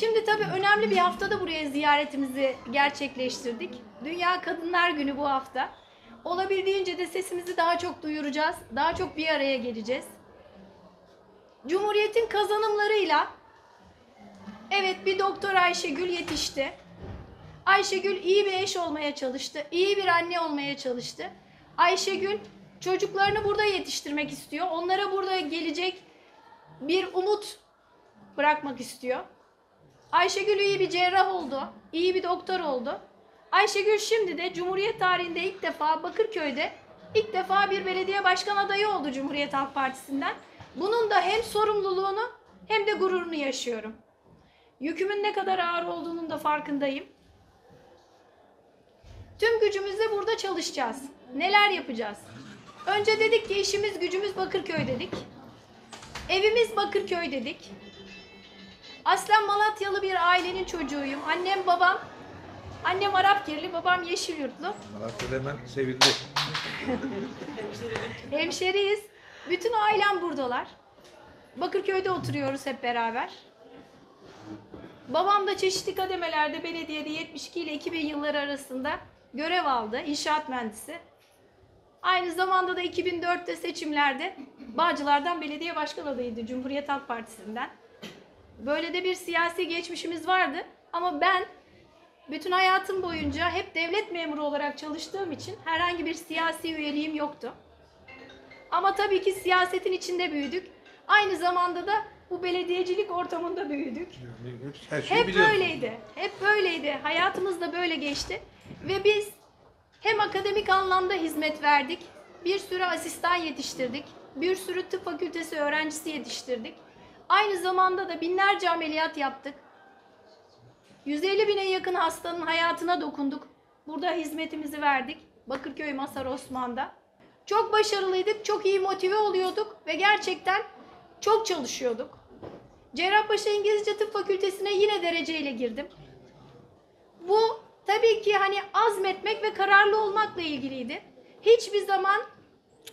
Şimdi tabii önemli bir haftada buraya ziyaretimizi gerçekleştirdik. Dünya Kadınlar Günü bu hafta. Olabildiğince de sesimizi daha çok duyuracağız. Daha çok bir araya geleceğiz. Cumhuriyetin kazanımlarıyla evet bir doktor Ayşegül yetişti. Ayşegül iyi bir eş olmaya çalıştı. iyi bir anne olmaya çalıştı. Ayşegül çocuklarını burada yetiştirmek istiyor. Onlara burada gelecek bir umut bırakmak istiyor. Ayşegül iyi bir cerrah oldu. iyi bir doktor oldu. Ayşegül şimdi de Cumhuriyet tarihinde ilk defa Bakırköy'de ilk defa bir belediye başkan adayı oldu Cumhuriyet Halk Partisi'nden. Bunun da hem sorumluluğunu hem de gururunu yaşıyorum. Yükümün ne kadar ağır olduğunun da farkındayım. Tüm gücümüzle burada çalışacağız. Neler yapacağız? Önce dedik ki işimiz gücümüz Bakırköy dedik. Evimiz Bakırköy dedik. Aslen Malatyalı bir ailenin çocuğuyum. Annem babam, annem Arapgirli, babam Yeşilyurtlu. Malatya'da hemen sevildi. Hemşeriyiz. Bütün ailem buradalar. Bakırköy'de oturuyoruz hep beraber. Babam da çeşitli kademelerde belediyede 72 ile 2000 yılları arasında görev aldı. İnşaat mühendisi. Aynı zamanda da 2004'te seçimlerde Bağcılar'dan belediye başkan adayıydı Cumhuriyet Halk Partisi'nden. Böyle de bir siyasi geçmişimiz vardı. Ama ben bütün hayatım boyunca hep devlet memuru olarak çalıştığım için herhangi bir siyasi üyeliğim yoktu. Ama tabii ki siyasetin içinde büyüdük. Aynı zamanda da bu belediyecilik ortamında büyüdük. Her şeyi Hep biliyorsun. böyleydi. Hep böyleydi. Hayatımız da böyle geçti. Ve biz hem akademik anlamda hizmet verdik, bir sürü asistan yetiştirdik, bir sürü tıp fakültesi öğrencisi yetiştirdik. Aynı zamanda da binlerce ameliyat yaptık. 150 bine yakın hastanın hayatına dokunduk. Burada hizmetimizi verdik. Bakırköy Masar Osman'da. Çok başarılıydık, çok iyi motive oluyorduk ve gerçekten çok çalışıyorduk. Cerrahpaşa İngilizce Tıp Fakültesine yine dereceyle girdim. Bu tabii ki hani azmetmek ve kararlı olmakla ilgiliydi. Hiçbir zaman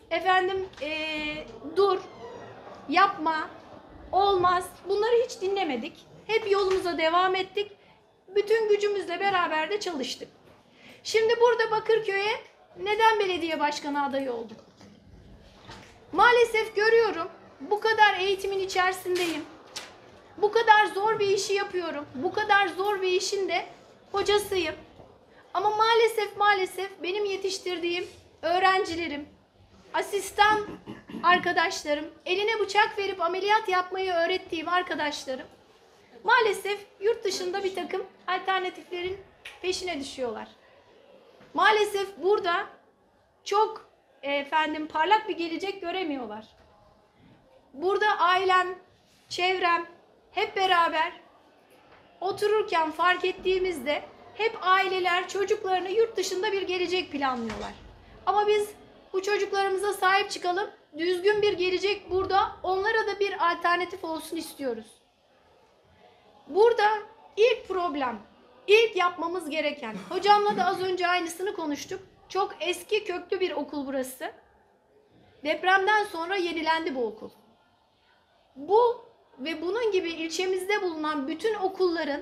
efendim eee, dur, yapma, olmaz bunları hiç dinlemedik. Hep yolumuza devam ettik. Bütün gücümüzle beraber de çalıştık. Şimdi burada Bakırköy'e neden belediye başkanı adayı olduk? Maalesef görüyorum bu kadar eğitimin içerisindeyim. Bu kadar zor bir işi yapıyorum. Bu kadar zor bir işin de hocasıyım. Ama maalesef maalesef benim yetiştirdiğim öğrencilerim, asistan arkadaşlarım, eline bıçak verip ameliyat yapmayı öğrettiğim arkadaşlarım maalesef yurt dışında bir takım alternatiflerin peşine düşüyorlar. Maalesef burada çok efendim parlak bir gelecek göremiyorlar. Burada ailem, çevrem hep beraber otururken fark ettiğimizde hep aileler çocuklarını yurt dışında bir gelecek planlıyorlar. Ama biz bu çocuklarımıza sahip çıkalım. Düzgün bir gelecek burada onlara da bir alternatif olsun istiyoruz. Burada ilk problem, ilk yapmamız gereken, hocamla da az önce aynısını konuştuk. Çok eski köklü bir okul burası. Depremden sonra yenilendi bu okul. Bu ve bunun gibi ilçemizde bulunan bütün okulların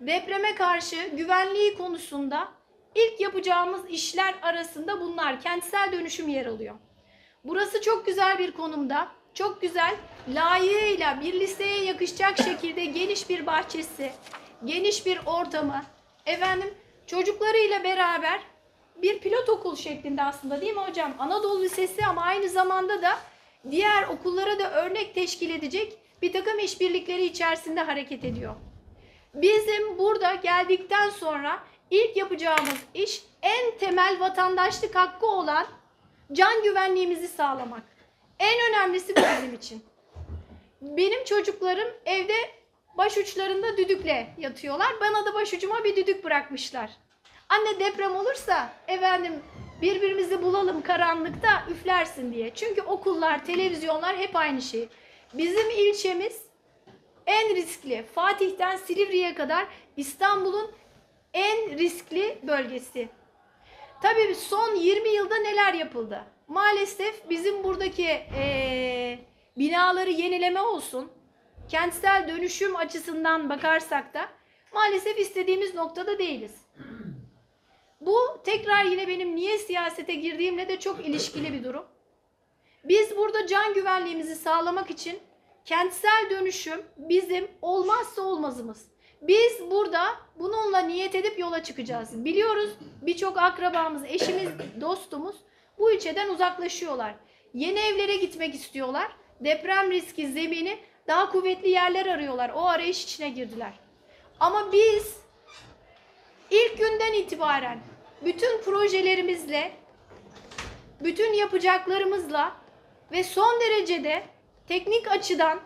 depreme karşı güvenliği konusunda ilk yapacağımız işler arasında bunlar kentsel dönüşüm yer alıyor. Burası çok güzel bir konumda. Çok güzel, layığıyla bir liseye yakışacak şekilde geniş bir bahçesi, geniş bir ortamı, efendim çocuklarıyla beraber bir pilot okul şeklinde aslında değil mi hocam? Anadolu Lisesi ama aynı zamanda da diğer okullara da örnek teşkil edecek bir takım işbirlikleri içerisinde hareket ediyor. Bizim burada geldikten sonra ilk yapacağımız iş en temel vatandaşlık hakkı olan can güvenliğimizi sağlamak. En önemlisi bu bizim için. Benim çocuklarım evde başuçlarında düdükle yatıyorlar. Bana da başucuma bir düdük bırakmışlar. Anne deprem olursa efendim birbirimizi bulalım karanlıkta üflersin diye. Çünkü okullar, televizyonlar hep aynı şey. Bizim ilçemiz en riskli. Fatih'ten Silivri'ye kadar İstanbul'un en riskli bölgesi. Tabii son 20 yılda neler yapıldı? Maalesef bizim buradaki eee, binaları yenileme olsun, kentsel dönüşüm açısından bakarsak da maalesef istediğimiz noktada değiliz. Bu tekrar yine benim niye siyasete girdiğimle de çok ilişkili bir durum. Biz burada can güvenliğimizi sağlamak için kentsel dönüşüm bizim olmazsa olmazımız. Biz burada bununla niyet edip yola çıkacağız. Biliyoruz birçok akrabamız, eşimiz, dostumuz bu ilçeden uzaklaşıyorlar. Yeni evlere gitmek istiyorlar. Deprem riski zemini daha kuvvetli yerler arıyorlar. O arayış içine girdiler. Ama biz ilk günden itibaren bütün projelerimizle, bütün yapacaklarımızla ve son derecede teknik açıdan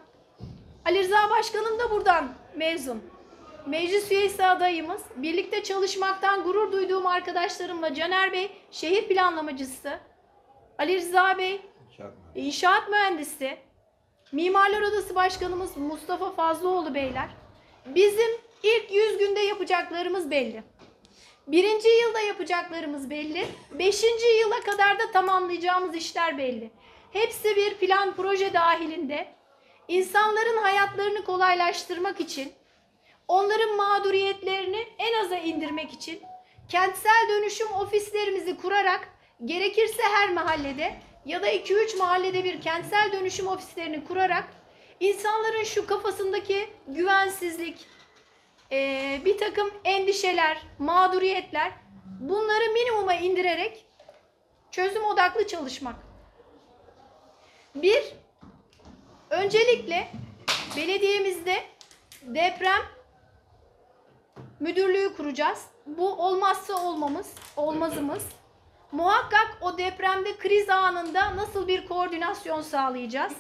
Ali Rıza Başkanım da buradan mezun. Meclis üyesi adayımız. Birlikte çalışmaktan gurur duyduğum arkadaşlarımla Caner Bey şehir planlamacısı. Ali Rıza Bey inşaat mühendisi. Mimarlar Odası Başkanımız Mustafa Fazlıoğlu Beyler. Bizim ilk 100 günde yapacaklarımız belli. Birinci yılda yapacaklarımız belli. Beşinci yıla kadar da tamamlayacağımız işler belli. Hepsi bir plan proje dahilinde insanların hayatlarını kolaylaştırmak için, onların mağduriyetlerini en aza indirmek için kentsel dönüşüm ofislerimizi kurarak gerekirse her mahallede ya da 2-3 mahallede bir kentsel dönüşüm ofislerini kurarak insanların şu kafasındaki güvensizlik, eee, bir takım endişeler, mağduriyetler bunları minimuma indirerek çözüm odaklı çalışmak. Bir, öncelikle belediyemizde deprem müdürlüğü kuracağız. Bu olmazsa olmamız, olmazımız. Muhakkak o depremde kriz anında nasıl bir koordinasyon sağlayacağız?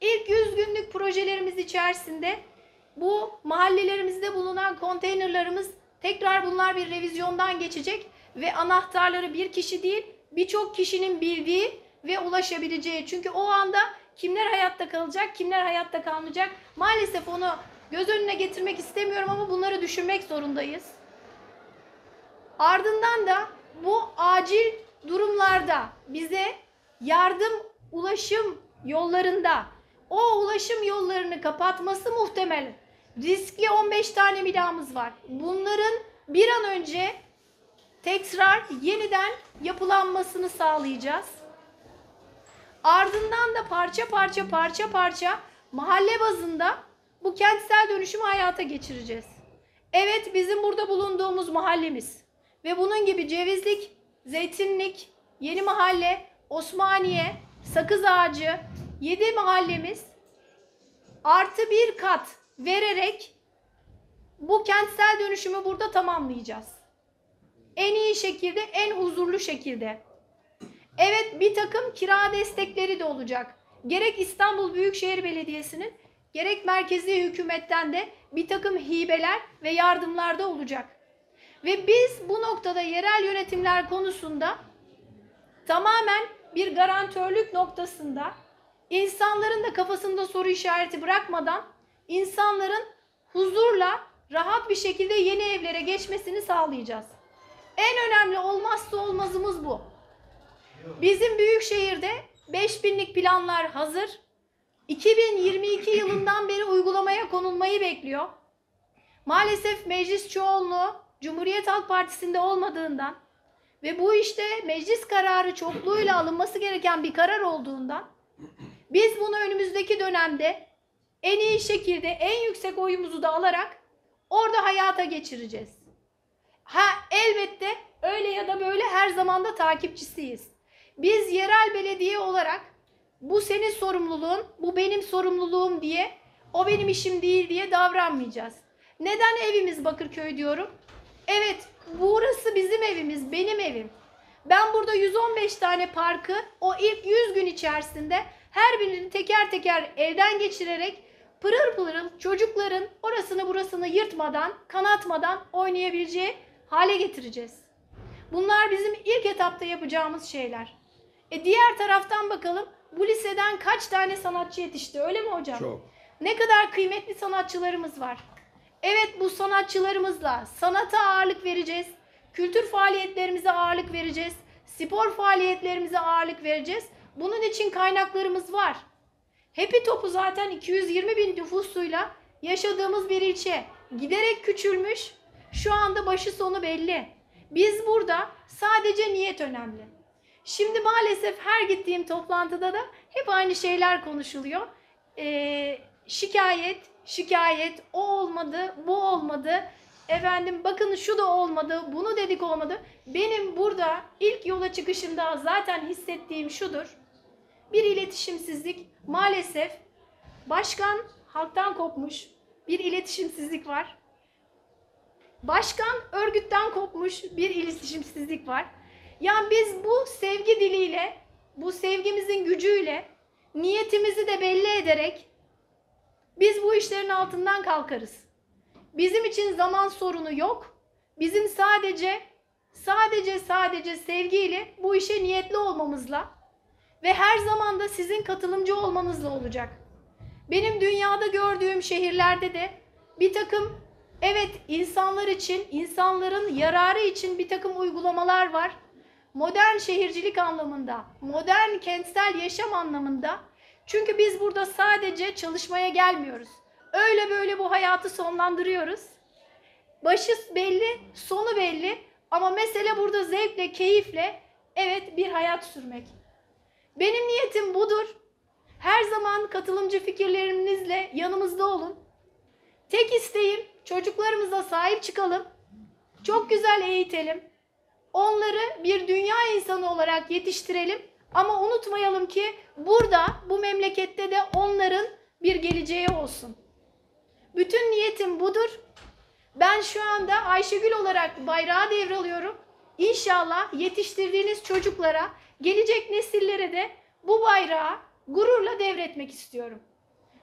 İlk 100 günlük projelerimiz içerisinde bu mahallelerimizde bulunan konteynerlarımız tekrar bunlar bir revizyondan geçecek ve anahtarları bir kişi değil birçok kişinin bildiği ve ulaşabileceği. Çünkü o anda kimler hayatta kalacak, kimler hayatta kalmayacak maalesef onu göz önüne getirmek istemiyorum ama bunları düşünmek zorundayız. Ardından da bu acil durumlarda bize yardım ulaşım yollarında o ulaşım yollarını kapatması muhtemel. Riskli 15 tane binamız var. Bunların bir an önce tekrar yeniden yapılanmasını sağlayacağız. Ardından da parça parça parça parça mahalle bazında bu kentsel dönüşümü hayata geçireceğiz. Evet bizim burada bulunduğumuz mahallemiz ve bunun gibi Cevizlik, Zeytinlik, Yeni Mahalle, Osmaniye, Sakız Ağacı, 7 mahallemiz artı bir kat vererek bu kentsel dönüşümü burada tamamlayacağız. En iyi şekilde, en huzurlu şekilde. Evet bir takım kira destekleri de olacak. Gerek İstanbul Büyükşehir Belediyesi'nin gerek merkezi hükümetten de bir takım hibeler ve yardımlar da olacak. Ve biz bu noktada yerel yönetimler konusunda tamamen bir garantörlük noktasında insanların da kafasında soru işareti bırakmadan insanların huzurla rahat bir şekilde yeni evlere geçmesini sağlayacağız. En önemli olmazsa olmazımız bu. Bizim büyük şehirde 5000'lik planlar hazır. 2022 yılından beri uygulamaya konulmayı bekliyor. Maalesef meclis çoğunluğu Cumhuriyet Halk Partisi'nde olmadığından ve bu işte meclis kararı çokluğuyla alınması gereken bir karar olduğundan biz bunu önümüzdeki dönemde en iyi şekilde en yüksek oyumuzu da alarak orada hayata geçireceğiz. Ha elbette öyle ya da böyle her zaman da takipçisiyiz. Biz yerel belediye olarak bu senin sorumluluğun, bu benim sorumluluğum diye, o benim işim değil diye davranmayacağız. Neden evimiz Bakırköy diyorum? Evet, burası bizim evimiz, benim evim. Ben burada 115 tane parkı o ilk 100 gün içerisinde her birini teker teker elden geçirerek pırıl pırıl çocukların orasını burasını yırtmadan, kanatmadan oynayabileceği hale getireceğiz. Bunlar bizim ilk etapta yapacağımız şeyler. E diğer taraftan bakalım bu liseden kaç tane sanatçı yetişti öyle mi hocam? Çok. Ne kadar kıymetli sanatçılarımız var. Evet bu sanatçılarımızla sanata ağırlık vereceğiz. Kültür faaliyetlerimize ağırlık vereceğiz. Spor faaliyetlerimize ağırlık vereceğiz. Bunun için kaynaklarımız var. Hepi topu zaten 220 bin nüfusuyla yaşadığımız bir ilçe. Giderek küçülmüş. Şu anda başı sonu belli. Biz burada sadece niyet önemli. Şimdi maalesef her gittiğim toplantıda da hep aynı şeyler konuşuluyor. Ee, şikayet, şikayet, o olmadı, bu olmadı. Efendim bakın şu da olmadı, bunu dedik olmadı. Benim burada ilk yola çıkışımda zaten hissettiğim şudur. Bir iletişimsizlik maalesef başkan halktan kopmuş bir iletişimsizlik var. Başkan örgütten kopmuş bir iletişimsizlik var. Yani biz bu sevgi diliyle, bu sevgimizin gücüyle, niyetimizi de belli ederek biz bu işlerin altından kalkarız. Bizim için zaman sorunu yok. Bizim sadece sadece sadece sevgiyle bu işe niyetli olmamızla ve her zaman da sizin katılımcı olmanızla olacak. Benim dünyada gördüğüm şehirlerde de bir takım evet insanlar için, insanların yararı için bir takım uygulamalar var. Modern şehircilik anlamında, modern kentsel yaşam anlamında. Çünkü biz burada sadece çalışmaya gelmiyoruz. Öyle böyle bu hayatı sonlandırıyoruz. Başı belli, sonu belli ama mesele burada zevkle, keyifle evet bir hayat sürmek. Benim niyetim budur. Her zaman katılımcı fikirlerinizle yanımızda olun. Tek isteğim çocuklarımıza sahip çıkalım. Çok güzel eğitelim. Onları bir dünya insanı olarak yetiştirelim. Ama unutmayalım ki burada, bu memlekette de onların bir geleceği olsun. Bütün niyetim budur. Ben şu anda Ayşegül olarak bayrağı devralıyorum. İnşallah yetiştirdiğiniz çocuklara, gelecek nesillere de bu bayrağı gururla devretmek istiyorum.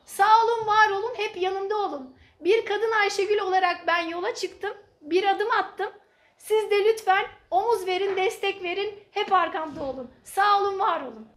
Sağ olun, var olun, hep yanımda olun. Bir kadın Ayşegül olarak ben yola çıktım, bir adım attım. Siz de lütfen omuz verin, destek verin, hep arkamda olun. Sağ olun, var olun.